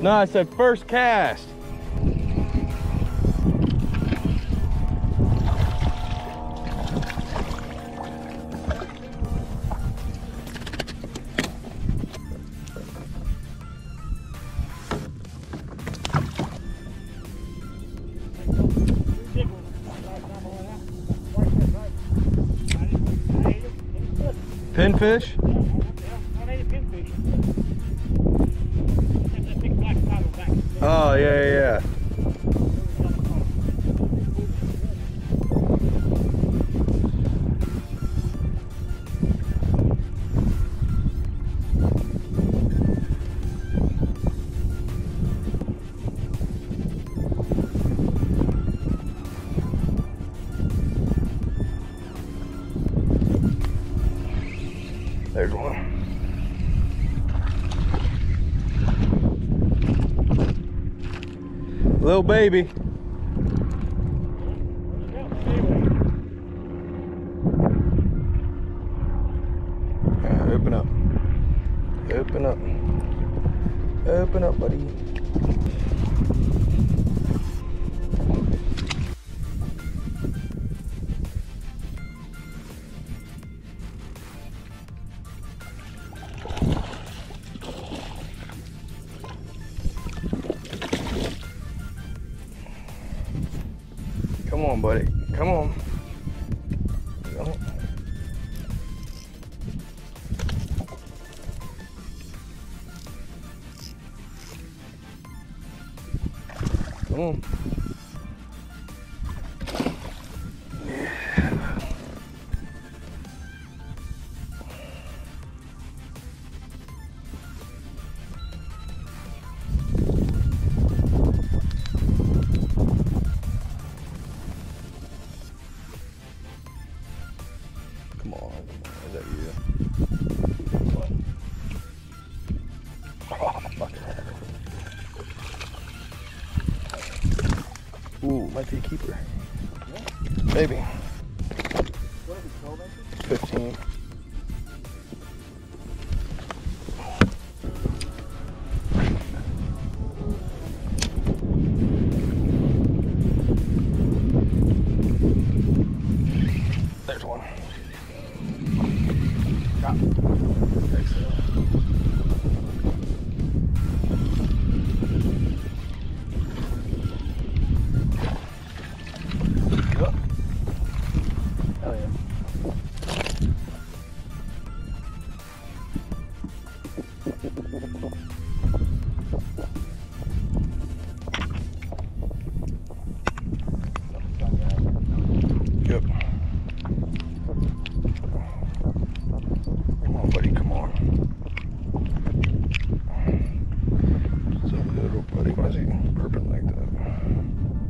No, I said first cast. Pinfish? Oh, yeah, yeah, yeah. There's one. Little baby. Uh, open up. Open up. Open up, buddy. Come on, buddy. Come on. On. Come on. Ooh, might be a keeper. Maybe. 15. There's one. Got Excellent. little buddy, why is he burping like that?